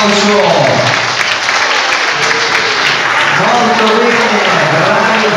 applauso. Molto.